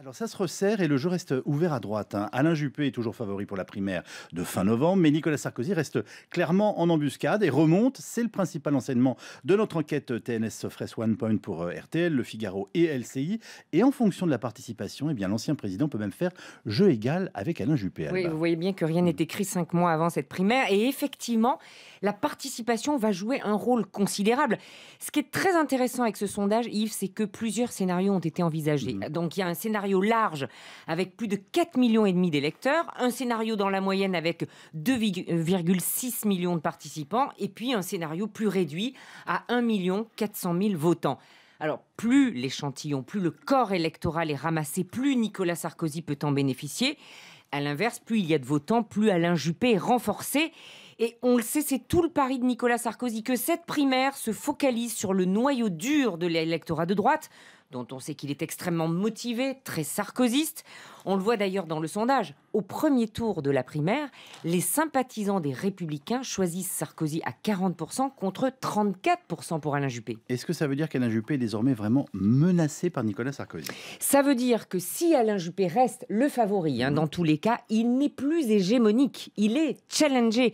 Alors ça se resserre et le jeu reste ouvert à droite. hein. Alain Juppé est toujours favori pour la primaire de fin novembre, mais Nicolas Sarkozy reste clairement en embuscade et remonte. C'est le principal enseignement de notre enquête TNS Sofres One Point pour euh, RTL, Le Figaro et LCI. Et en fonction de la participation, eh bien l'ancien président peut même faire jeu égal avec Alain Juppé. Oui, vous voyez bien que rien n'est écrit cinq mois avant cette primaire. Et effectivement, la participation va jouer un rôle considérable. Ce qui est très intéressant avec ce sondage, Yves, c'est que plusieurs scénarios ont été envisagés. Donc il y a un scénario large avec plus de 4 millions et demi d'électeurs, un scénario dans la moyenne avec 2,6 millions de participants, et puis un scénario plus réduit à 1 million 400 000 votants. Alors, plus l'échantillon, plus le corps électoral est ramassé, plus Nicolas Sarkozy peut en bénéficier. À l'inverse, plus il y a de votants, plus Alain Juppé est renforcé. Et on le sait, c'est tout le pari de Nicolas Sarkozy que cette primaire se focalise sur le noyau dur de l'électorat de droite, dont on sait qu'il est extrêmement motivé, très sarkozyste. On le voit d'ailleurs dans le sondage. Au premier tour de la primaire, les sympathisants des Républicains choisissent Sarkozy à 40% contre 34% pour Alain Juppé. Est-ce que ça veut dire qu'Alain Juppé est désormais vraiment menacé par Nicolas Sarkozy? Ça veut dire que si Alain Juppé reste le favori, hein, dans tous les cas, il n'est plus hégémonique, il est challengé.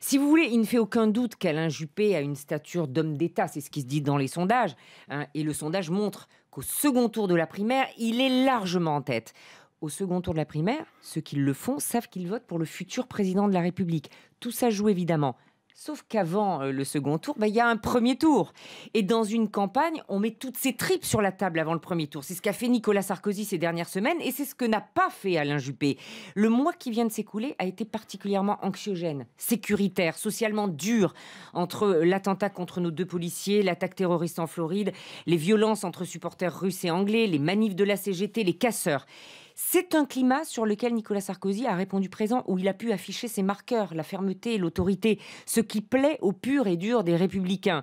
Si vous voulez, il ne fait aucun doute qu'Alain Juppé a une stature d'homme d'État, c'est ce qui se dit dans les sondages, hein, et le sondage montre qu'au second tour de la primaire, il est largement en tête. Au second tour de la primaire, ceux qui le font savent qu'ils votent pour le futur président de la République. Tout ça joue évidemment. Sauf qu'avant euh, le second tour, bah, il y a un premier tour. Et dans une campagne, on met toutes ses tripes sur la table avant le premier tour. C'est ce qu'a fait Nicolas Sarkozy ces dernières semaines et c'est ce que n'a pas fait Alain Juppé. Le mois qui vient de s'écouler a été particulièrement anxiogène, sécuritaire, socialement dur, entre l'attentat contre nos deux policiers, l'attaque terroriste en Floride, les violences entre supporters russes et anglais, les manifs de la CGT, les casseurs. C'est un climat sur lequel Nicolas Sarkozy a répondu présent, où il a pu afficher ses marqueurs, la fermeté et l'autorité, ce qui plaît au pur et dur des républicains.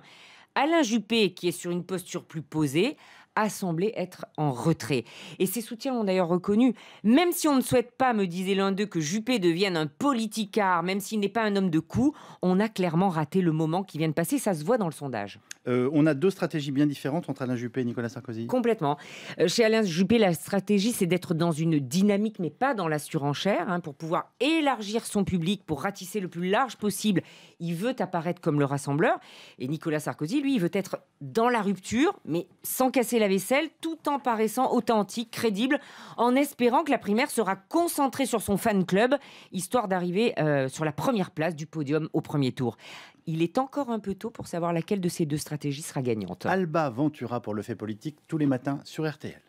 Alain Juppé, qui est sur une posture plus posée, a semblé être en retrait. Et ses soutiens l'ont d'ailleurs reconnu. Même si on ne souhaite pas, me disait l'un d'eux, que Juppé devienne un politicard, même s'il n'est pas un homme de coup, on a clairement raté le moment qui vient de passer. Ça se voit dans le sondage. Euh, On a deux stratégies bien différentes entre Alain Juppé et Nicolas Sarkozy. Complètement. Euh, Chez Alain Juppé, la stratégie, c'est d'être dans une dynamique, mais pas dans la surenchère, hein, pour pouvoir élargir son public, pour ratisser le plus large possible. Il veut apparaître comme le rassembleur. Et Nicolas Sarkozy, lui, il veut être dans la rupture, mais sans casser vaisselle, tout en paraissant authentique, crédible, en espérant que la primaire sera concentrée sur son fan club, histoire d'arriver euh, sur la première place du podium au premier tour. Il est encore un peu tôt pour savoir laquelle de ces deux stratégies sera gagnante. Alba Ventura pour le fait politique tous les matins sur RTL.